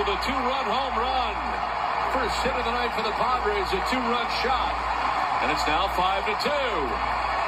with a two-run home run. First hit of the night for the Padres, a two-run shot. And it's now 5 to two.